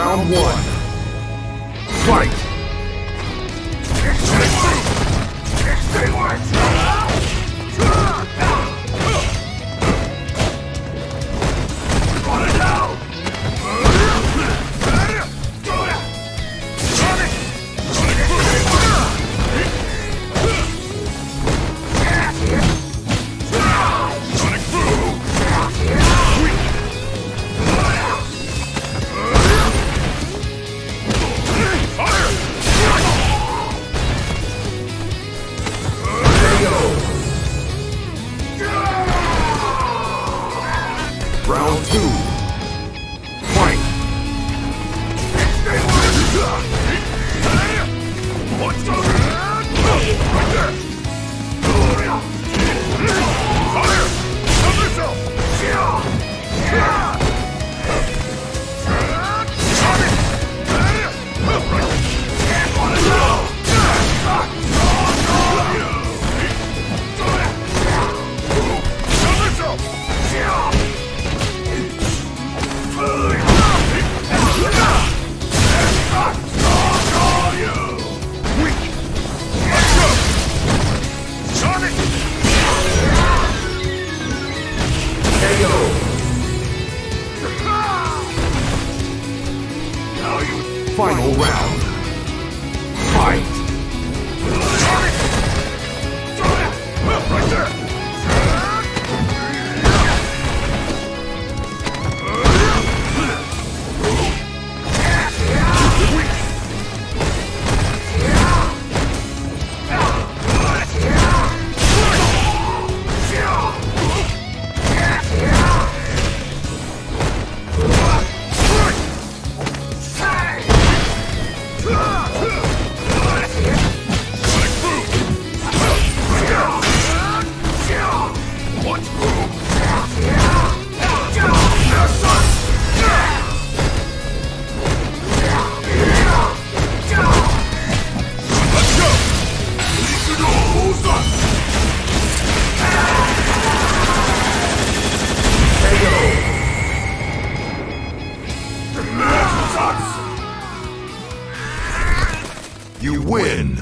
Round one. Fight! Final round. Fight! You win!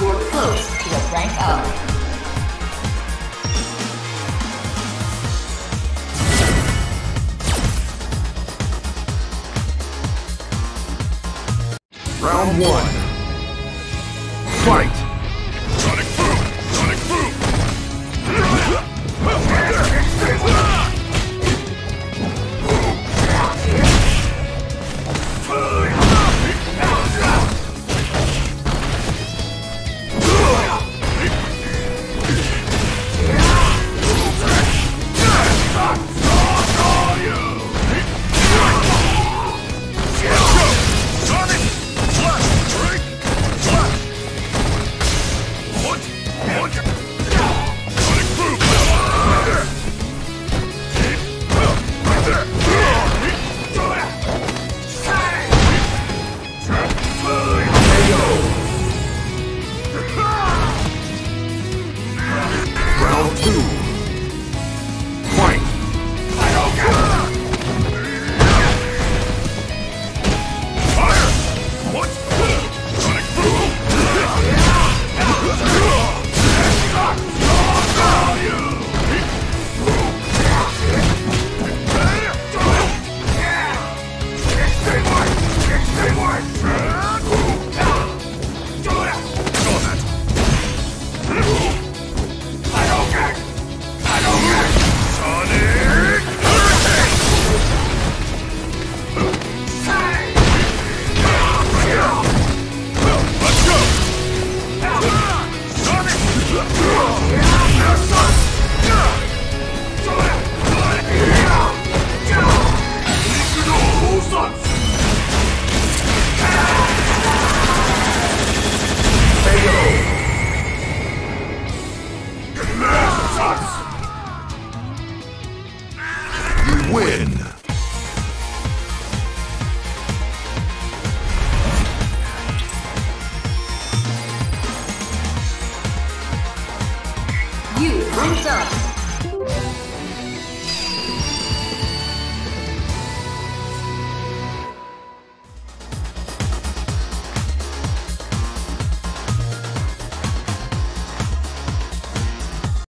You're close to a rank up. Round one. Fight! Oh,